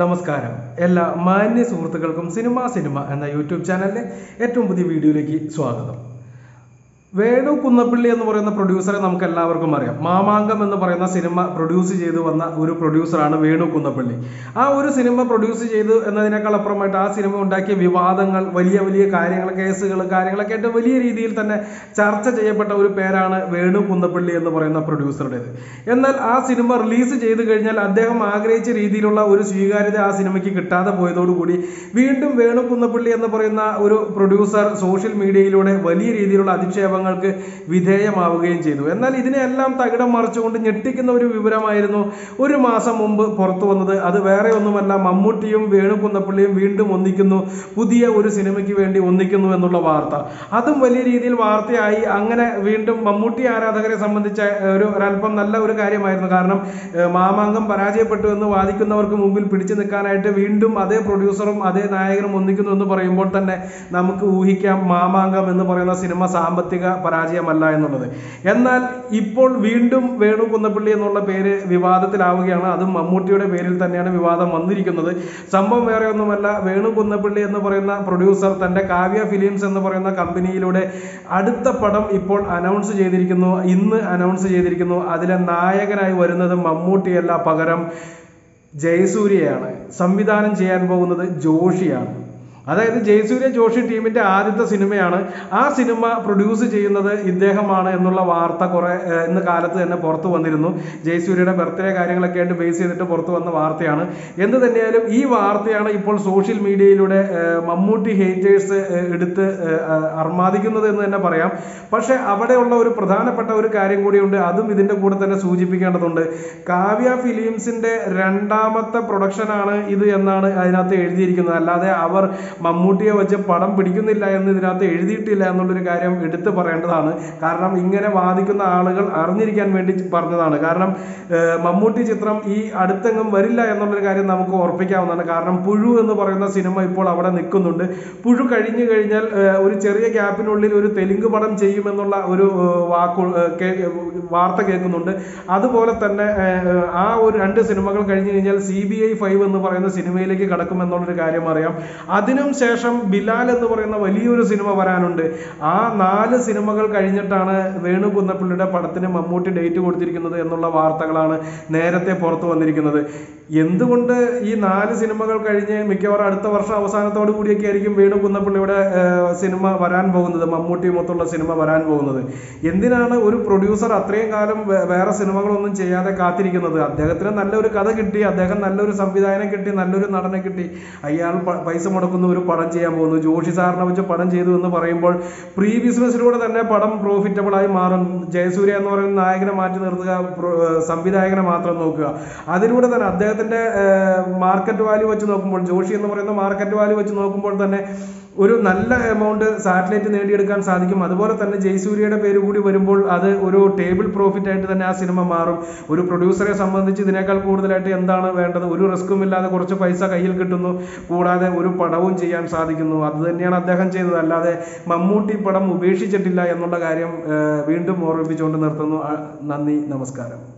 നമസ്കാരം. എല്ലാ മാന്യ സുഹൃത്തുക്കൾക്കും സിനിമ സിനിമ എന്ന യൂട്യൂബ് ചാനലിലെ ഏറ്റവും പുതിയ വീഡിയോയിലേക്ക് സ്വാഗതം. വേണു കുന്നപ്പള്ളി എന്ന് പറയുന്ന പ്രൊഡ്യൂസറെ നമുക്ക് എല്ലാവർക്കും അറിയാം. മാമാങ്കം എന്ന് പറയുന്ന സിനിമ പ്രൊഡ്യൂസ് ചെയ്തു വന്ന ഒരു പ്രൊഡ്യൂസറാണ് വേണു കുന്നപ്പള്ളി. ആ ഒരു സിനിമ പ്രൊഡ്യൂസ് ചെയ്തു എന്നതിനേക്കാൾ അപ്പുറമായിട്ട് ആ സിനിമ ഉണ്ടാക്കിയ വിവാദങ്ങൾ വലിയ വലിയ കാര്യങ്ങൾ കേസുകൾ കാര്യങ്ങളൊക്കെ ആയിട്ട് വലിയ രീതിയിൽ തന്നെ ചർച്ച ചെയ്യപ്പെട്ട ഒരു പേരാണ് വേണു കുന്നപ്പള്ളി എന്ന് പറയുന്ന പ്രൊഡ്യൂസറുടേത് എന്നാൽ ആ സിനിമ റിലീസ് ചെയ്തു കഴിഞ്ഞാൽ അദ്ദേഹം ആഗ്രഹിച്ച രീതിയിലുള്ള ഒരു സ്വീകാര്യത ആ സിനിമയ്ക്ക് കിട്ടാതെ പോയതോടുകൂടി വീണ്ടും വേണു കുന്നപ്പള്ളി എന്ന് പറയുന്ന ഒരു പ്രൊഡ്യൂസർ സോഷ്യൽ മീഡിയയിലൂടെ വലിയ രീതിയിലുള്ള അധിക്ഷേപങ്ങൾക്ക് വിധേയമാവുകയും ചെയ്തു. എന്നാൽ ഇതിനെല്ലാം തകിടം മറിച്ചുകൊണ്ട് ഞെട്ടിക്കുന്ന ഒരു വിവരമായിരുന്നു ഒരു മാസം മുമ്പ് പുറത്തു വന്നത്. അത് വേറെ ഒന്നുമല്ല മമ്മൂട്ടിയും വേണുകുന്നപ്പള്ളിയും വീണ്ടും ഒന്നിക്കുന്നു. പുതിയ ഒരു സിനിമയ്ക്ക് വേണ്ടി ഒന്നിക്കുന്നു എന്നുള്ള വാർത്ത. അതും വലിയ രീതിയിൽ വാർത്തയായി. അങ്ങനെ വീണ്ടും മമ്മൂട്ടി ആരാധകരെ സംബന്ധിച്ച ഒരു ഒരല്പം നല്ല ഒരു കാര്യമായിരുന്നു. കാരണം മാമാങ്കം പരാജയപ്പെട്ടു എന്ന് വാദിക്കുന്നവർക്ക് മുമ്പിൽ പിടിച്ചു നിൽക്കാനായിട്ട് വീണ്ടും അതേ പ്രൊഡ്യൂസറും അതേ നായകനും ഒന്നിക്കുന്നു എന്ന് പറയുമ്പോൾ തന്നെ നമുക്ക് ഊഹിക്കാം മാമാങ്കം എന്ന് പറയുന്ന സിനിമ സാമ്പത്തിക പരാജയമല്ല എന്നുള്ളത്. എന്നാൽ ഇപ്പോൾ വീണ്ടും വേണു കുന്നപ്പള്ളി എന്നുള്ള പേര് വിവാദത്തിലാവുകയാണ്. അതും മമ്മൂട്ടിയുടെ പേരിൽ തന്നെയാണ് വിവാദം വന്നിരിക്കുന്നത്. സംഭവം വേറെ ഒന്നുമല്ല. വേണു കുന്നപ്പള്ളി എന്ന് പറയുന്ന പ്രൊഡ്യൂസർ തന്റെ കാവ്യ ഫിലിംസ് എന്ന് പറയുന്ന കമ്പനിയിലൂടെ അടുത്ത പടം ഇപ്പോൾ അനൗൺസ് ചെയ്തിരിക്കുന്നു. ഇന്ന് അനൗൺസ് ചെയ്തിരിക്കുന്നു. അതിലെ നായകനായി വരുന്നത് മമ്മൂട്ടിയല്ല. പകരം ജയസൂര്യയാണ്. സംവിധാനം ചെയ്യാൻ പോകുന്നത് ജോഷിയാണ്. അതായത് ജയസൂര്യ ജോഷി ടീമിന്റെ ആദ്യത്തെ സിനിമയാണ്. ആ സിനിമ പ്രൊഡ്യൂസ് ചെയ്യുന്നത് ഇദ്ദേഹമാണ് എന്നുള്ള വാർത്ത കുറേ ഇന്ന് കാലത്ത് തന്നെ പുറത്തു വന്നിരുന്നു. ജയസൂര്യയുടെ ബർത്ത്ഡേ കാര്യങ്ങളൊക്കെ ആയിട്ട് ബേസ് ചെയ്തിട്ട് പുറത്തു വന്ന വാർത്തയാണ്. എന്ത് തന്നെയായാലും ഈ വാർത്തയാണ് ഇപ്പോൾ സോഷ്യൽ മീഡിയയിലൂടെ മമ്മൂട്ടി ഹേറ്റേഴ്സ് എടുത്ത് അർമാദിക്കുന്നത് എന്ന് തന്നെ പറയാം. പക്ഷെ അവിടെയുള്ള ഒരു പ്രധാനപ്പെട്ട ഒരു കാര്യം കൂടിയുണ്ട്. അതും ഇതിന്റെ കൂടെ തന്നെ സൂചിപ്പിക്കേണ്ടതുണ്ട്. കാവ്യ ഫിലിംസിന്റെ രണ്ടാമത്തെ പ്രൊഡക്ഷനാണ് ഇത് എന്നാണ് അതിനകത്ത് എഴുതിയിരിക്കുന്നത്. അല്ലാതെ അവർ മമ്മൂട്ടിയെ വെച്ച് പടം പിടിക്കുന്നില്ല എന്ന് ഇതിനകത്ത് എഴുതിയിട്ടില്ല എന്നുള്ളൊരു കാര്യം എടുത്തു പറയേണ്ടതാണ്. കാരണം ഇങ്ങനെ വാദിക്കുന്ന ആളുകൾ അറിഞ്ഞിരിക്കാൻ വേണ്ടി പറഞ്ഞതാണ്. കാരണം മമ്മൂട്ടി ചിത്രം ഈ അടുത്തെങ്ങും വരില്ല എന്നുള്ളൊരു കാര്യം നമുക്ക് ഓർപ്പിക്കാവുന്നതാണ് കാരണം പുഴു എന്ന് പറയുന്ന സിനിമ ഇപ്പോൾ അവിടെ നിൽക്കുന്നുണ്ട്. പുഴു കഴിഞ്ഞു കഴിഞ്ഞാൽ ഒരു ചെറിയ ഗ്യാപ്പിനുള്ളിൽ ഒരു തെലുങ്ക് പടം ചെയ്യുമെന്നുള്ള ഒരു വാക്കു വാർത്ത കേൾക്കുന്നുണ്ട്. അതുപോലെ തന്നെ ആ ഒരു രണ്ട് സിനിമകൾ കഴിഞ്ഞു കഴിഞ്ഞാൽ സി ബി ഐ ഫൈവ് എന്ന് പറയുന്ന സിനിമയിലേക്ക് കടക്കുമെന്നുള്ളൊരു കാര്യം അറിയാം. അതിനും ശേഷം ബിലാൽ എന്ന് പറയുന്ന വലിയൊരു സിനിമ വരാനുണ്ട്. ആ നാല് സിനിമകൾ കഴിഞ്ഞിട്ടാണ് വേണു കുന്നപ്പള്ളിയുടെ പടത്തിന് മമ്മൂട്ടി ഡേറ്റ് കൊടുത്തിരിക്കുന്നത് എന്നുള്ള വാർത്തകളാണ് നേരത്തെ പുറത്തു വന്നിരിക്കുന്നത്. എന്തുകൊണ്ട് ഈ നാല് സിനിമകൾ കഴിഞ്ഞ് മിക്കവാറും അടുത്ത വർഷം അവസാനത്തോടു കൂടിയൊക്കെ ആയിരിക്കും വേണു കുന്നപ്പള്ളിയുടെ സിനിമ വരാൻ പോകുന്നത് മമ്മൂട്ടി മൊത്തമുള്ള സിനിമ വരാൻ പോകുന്നത്? എന്തിനാണ് ഒരു പ്രൊഡ്യൂസർ അത്രയും കാലം വേറെ സിനിമകളൊന്നും ചെയ്യാതെ കാത്തിരിക്കുന്നത്? അദ്ദേഹത്തിന് നല്ലൊരു കഥ കിട്ടി അദ്ദേഹം നല്ലൊരു സംവിധായകനെ കിട്ടി നല്ലൊരു നടനെ കിട്ടി. അയാൾ പൈസ മുടക്കുന്ന ഒരു പടം ചെയ്യാൻ പോകുന്നു. ജോഷി സാറിനെ വെച്ച് പടം ചെയ്തു എന്ന് പറയുമ്പോൾ പ്രീ ബിസിനസ്സിലൂടെ തന്നെ പടം പ്രോഫിറ്റബിൾ ആയി മാറും. ജയസൂര്യ എന്ന് പറയുന്ന നായകനെ മാറ്റി നിർത്തുക സംവിധായകനെ മാത്രം നോക്കുക. അതിലൂടെ തന്നെ അദ്ദേഹത്തിന്റെ മാർക്കറ്റ് വാല്യൂ വെച്ച് നോക്കുമ്പോൾ ജോഷി എന്ന് പറയുന്ന മാർക്കറ്റ് വാല്യൂ വെച്ച് നോക്കുമ്പോൾ തന്നെ ഒരു നല്ല എമൗണ്ട് സാറ്റലൈറ്റ് നേടിയെടുക്കാൻ സാധിക്കും. അതുപോലെ തന്നെ ജയസൂര്യയുടെ പേര് കൂടി വരുമ്പോൾ അത് ഒരു ടേബിൾ പ്രോഫിറ്റ് ആയിട്ട് തന്നെ ആ സിനിമ മാറും. ഒരു പ്രൊഡ്യൂസറെ സംബന്ധിച്ച് ഇതിനേക്കാൾ കൂടുതലായിട്ട് എന്താണ് വേണ്ടത്? ഒരു റിസ്ക്കും ഇല്ലാതെ കുറച്ച് പൈസ കയ്യിൽ കിട്ടുന്നു. കൂടാതെ ഒരു പടവും ചെയ്യാൻ സാധിക്കുന്നു. അത് തന്നെയാണ് അദ്ദേഹം ചെയ്തത്. അല്ലാതെ മമ്മൂട്ടി പടം ഉപേക്ഷിച്ചിട്ടില്ല എന്നുള്ള കാര്യം വീണ്ടും ഓർമ്മിപ്പിച്ചുകൊണ്ട് നിർത്തുന്നു. നന്ദി. നമസ്കാരം.